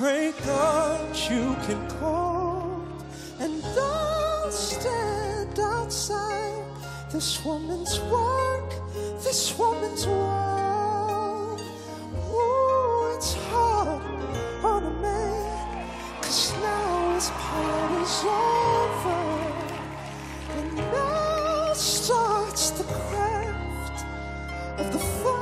Pray God you can call and don't stand outside this woman's work, this woman's work. Ooh, it's hard on a man, cause now his part is over. And now starts the craft of the Father.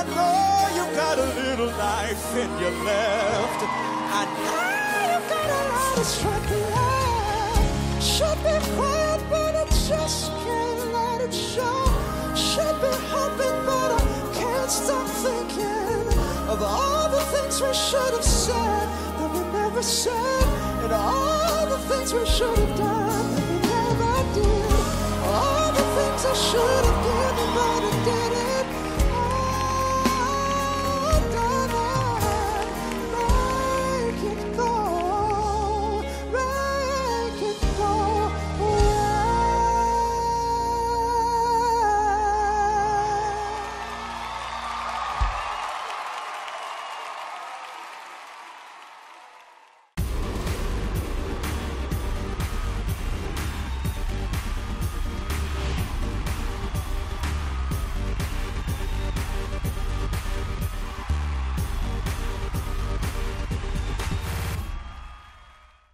I know you've got a little life in you left. I know you've got a lot of strength left. Should be quiet, but I just can't let it show. Should be hoping, but I can't stop thinking of all the things we should have said that we never said, and all the things we should